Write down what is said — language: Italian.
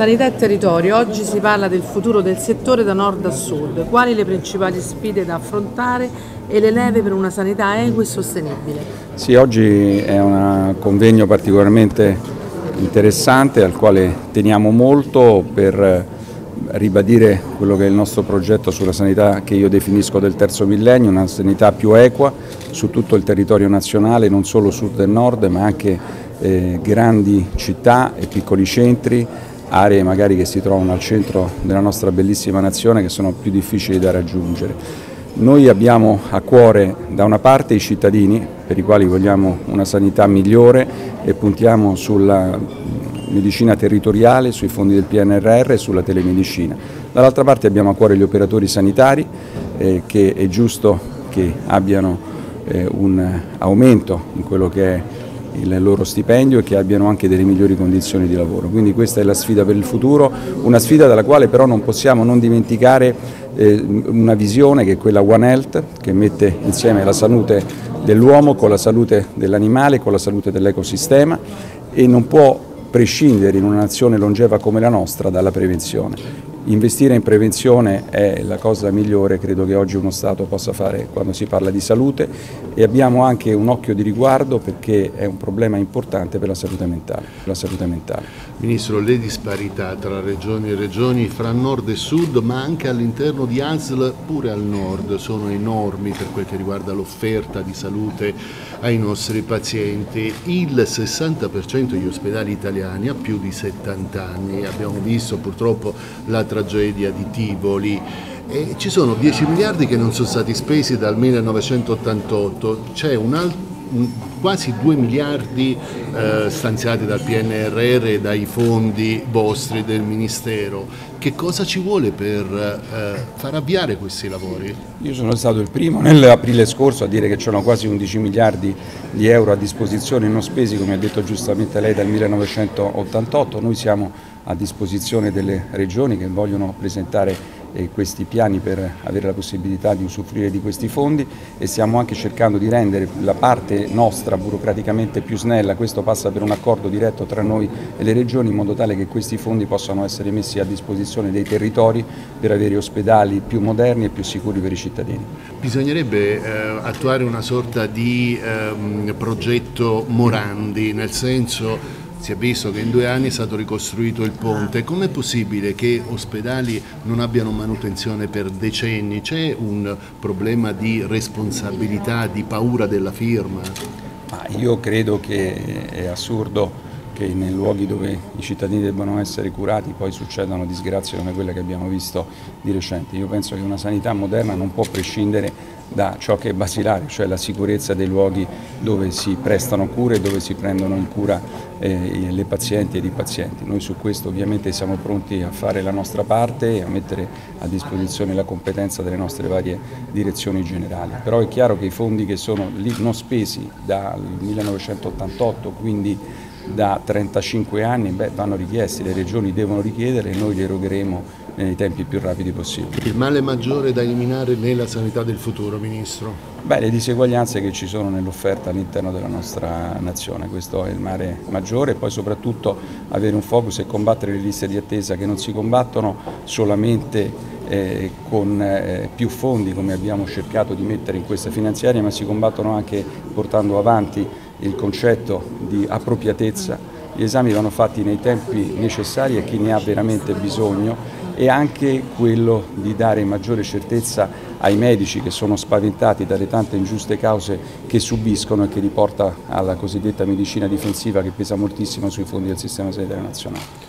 Sanità e territorio, oggi si parla del futuro del settore da nord a sud. Quali le principali sfide da affrontare e le leve per una sanità equa e sostenibile? Sì, oggi è un convegno particolarmente interessante al quale teniamo molto per ribadire quello che è il nostro progetto sulla sanità che io definisco del terzo millennio, una sanità più equa su tutto il territorio nazionale, non solo sud e nord, ma anche eh, grandi città e piccoli centri aree magari che si trovano al centro della nostra bellissima nazione che sono più difficili da raggiungere. Noi abbiamo a cuore da una parte i cittadini per i quali vogliamo una sanità migliore e puntiamo sulla medicina territoriale, sui fondi del PNRR e sulla telemedicina. Dall'altra parte abbiamo a cuore gli operatori sanitari eh, che è giusto che abbiano eh, un aumento in quello che è il loro stipendio e che abbiano anche delle migliori condizioni di lavoro. Quindi questa è la sfida per il futuro, una sfida dalla quale però non possiamo non dimenticare eh, una visione che è quella One Health, che mette insieme la salute dell'uomo con la salute dell'animale, con la salute dell'ecosistema e non può prescindere in una nazione longeva come la nostra dalla prevenzione. Investire in prevenzione è la cosa migliore credo che oggi uno Stato possa fare quando si parla di salute e abbiamo anche un occhio di riguardo perché è un problema importante per la salute mentale. La salute mentale. Ministro, le disparità tra regioni e regioni, fra nord e sud, ma anche all'interno di ASL pure al nord, sono enormi per quel che riguarda l'offerta di salute ai nostri pazienti. Il 60% degli ospedali italiani ha più di 70 anni, abbiamo visto purtroppo la tragedia di Tivoli. E ci sono 10 miliardi che non sono stati spesi dal 1988, c'è un altro quasi 2 miliardi eh, stanziati dal PNRR e dai fondi vostri del Ministero. Che cosa ci vuole per eh, far avviare questi lavori? Io sono stato il primo nell'aprile scorso a dire che c'erano quasi 11 miliardi di euro a disposizione non spesi, come ha detto giustamente lei, dal 1988. Noi siamo a disposizione delle regioni che vogliono presentare eh, questi piani per avere la possibilità di usufruire di questi fondi e stiamo anche cercando di rendere la parte nostra burocraticamente più snella, questo passa per un accordo diretto tra noi e le regioni in modo tale che questi fondi possano essere messi a disposizione dei territori per avere ospedali più moderni e più sicuri per i cittadini. Bisognerebbe eh, attuare una sorta di eh, progetto Morandi, nel senso si è visto che in due anni è stato ricostruito il ponte, com'è possibile che ospedali non abbiano manutenzione per decenni? C'è un problema di responsabilità, di paura della firma? Ma io credo che è assurdo che nei luoghi dove i cittadini debbano essere curati poi succedano disgrazie come quelle che abbiamo visto di recente. Io penso che una sanità moderna non può prescindere da ciò che è basilare, cioè la sicurezza dei luoghi dove si prestano cure e dove si prendono in cura eh, le pazienti ed i pazienti. Noi su questo ovviamente siamo pronti a fare la nostra parte e a mettere a disposizione la competenza delle nostre varie direzioni generali. Però è chiaro che i fondi che sono lì non spesi dal 1988, quindi da 35 anni beh, vanno richiesti, le regioni devono richiedere e noi li erogheremo nei tempi più rapidi possibili. Il male maggiore da eliminare nella sanità del futuro, Ministro? Beh, le diseguaglianze che ci sono nell'offerta all'interno della nostra nazione, questo è il male maggiore e poi soprattutto avere un focus e combattere le liste di attesa che non si combattono solamente eh, con eh, più fondi come abbiamo cercato di mettere in questa finanziaria, ma si combattono anche portando avanti il concetto di appropriatezza. Gli esami vanno fatti nei tempi necessari a chi ne ha veramente bisogno e anche quello di dare maggiore certezza ai medici che sono spaventati dalle tante ingiuste cause che subiscono e che riporta alla cosiddetta medicina difensiva che pesa moltissimo sui fondi del Sistema Sanitario Nazionale.